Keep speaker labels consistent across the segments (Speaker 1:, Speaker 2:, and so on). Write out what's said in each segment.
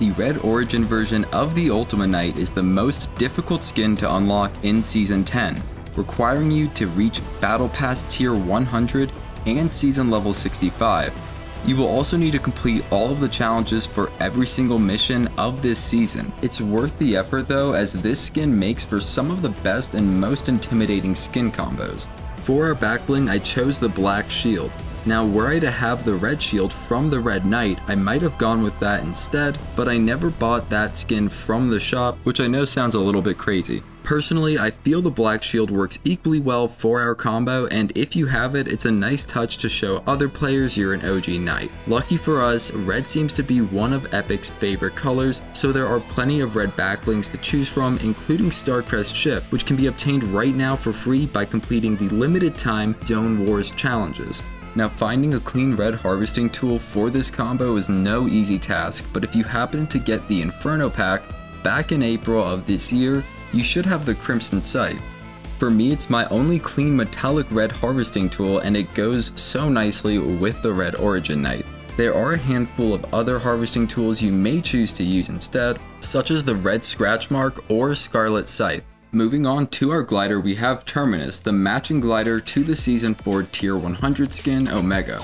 Speaker 1: The Red Origin version of the Ultima Knight is the most difficult skin to unlock in Season 10, requiring you to reach Battle Pass Tier 100 and Season Level 65. You will also need to complete all of the challenges for every single mission of this season. It's worth the effort though as this skin makes for some of the best and most intimidating skin combos. For our backbling I chose the black shield. Now were I to have the red shield from the red knight, I might have gone with that instead, but I never bought that skin from the shop, which I know sounds a little bit crazy. Personally, I feel the black shield works equally well for our combo, and if you have it, it's a nice touch to show other players you're an OG knight. Lucky for us, red seems to be one of Epic's favorite colors, so there are plenty of red backblings to choose from, including Starcrest Shift, which can be obtained right now for free by completing the limited time Zone Wars challenges. Now finding a clean red harvesting tool for this combo is no easy task, but if you happen to get the Inferno pack back in April of this year, you should have the Crimson Scythe. For me, it's my only clean metallic red harvesting tool and it goes so nicely with the red Origin Knight. There are a handful of other harvesting tools you may choose to use instead, such as the red scratch mark or scarlet scythe. Moving on to our glider, we have Terminus, the matching glider to the Season 4 Tier 100 skin Omega.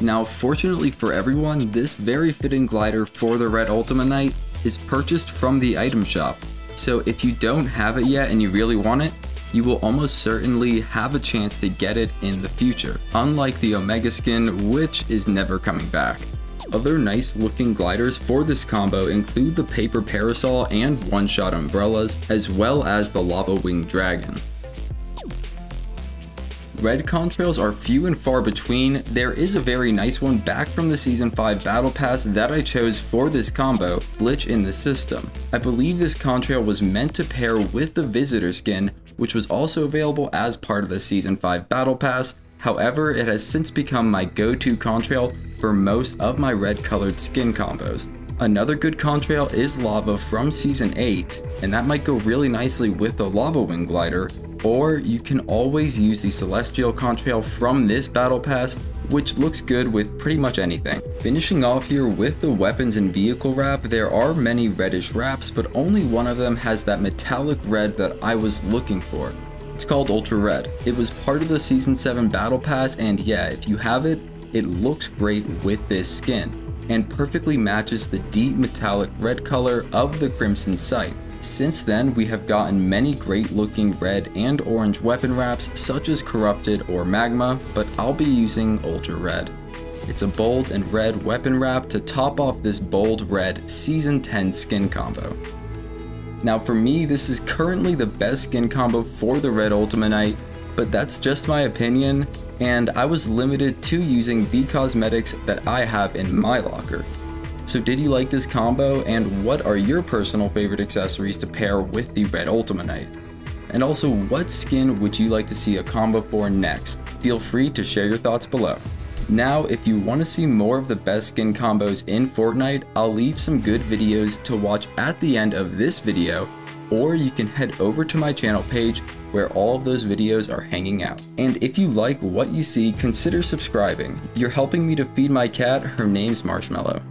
Speaker 1: Now, fortunately for everyone, this very fitting glider for the Red Ultima Knight is purchased from the item shop, so if you don't have it yet and you really want it, you will almost certainly have a chance to get it in the future, unlike the Omega skin, which is never coming back. Other nice looking gliders for this combo include the paper parasol and one-shot umbrellas, as well as the lava winged dragon. Red contrails are few and far between, there is a very nice one back from the Season 5 Battle Pass that I chose for this combo, Glitch in the System. I believe this contrail was meant to pair with the Visitor skin, which was also available as part of the Season 5 Battle Pass, however it has since become my go-to contrail for most of my red colored skin combos. Another good contrail is Lava from Season 8, and that might go really nicely with the Lava Wing Glider, or you can always use the Celestial contrail from this Battle Pass, which looks good with pretty much anything. Finishing off here with the weapons and vehicle wrap, there are many reddish wraps, but only one of them has that metallic red that I was looking for. It's called Ultra Red. It was part of the Season 7 Battle Pass, and yeah, if you have it, it looks great with this skin, and perfectly matches the deep metallic red color of the Crimson Scythe. Since then, we have gotten many great looking red and orange weapon wraps such as Corrupted or Magma, but I'll be using Ultra Red. It's a bold and red weapon wrap to top off this bold red Season 10 skin combo. Now for me, this is currently the best skin combo for the Red Ultima Knight, but that's just my opinion, and I was limited to using the cosmetics that I have in my locker. So did you like this combo, and what are your personal favorite accessories to pair with the Red Ultima Knight? And also, what skin would you like to see a combo for next? Feel free to share your thoughts below. Now, if you want to see more of the best skin combos in Fortnite, I'll leave some good videos to watch at the end of this video, or you can head over to my channel page where all of those videos are hanging out. And if you like what you see, consider subscribing. You're helping me to feed my cat, her name's Marshmallow.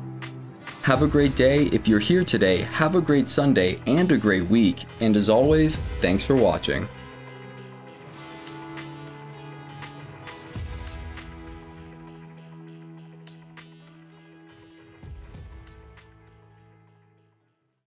Speaker 1: Have a great day. If you're here today, have a great Sunday and a great week. And as always, thanks for watching.